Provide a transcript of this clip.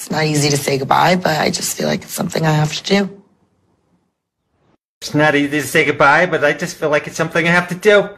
It's not easy to say goodbye, but I just feel like it's something I have to do. It's not easy to say goodbye, but I just feel like it's something I have to do.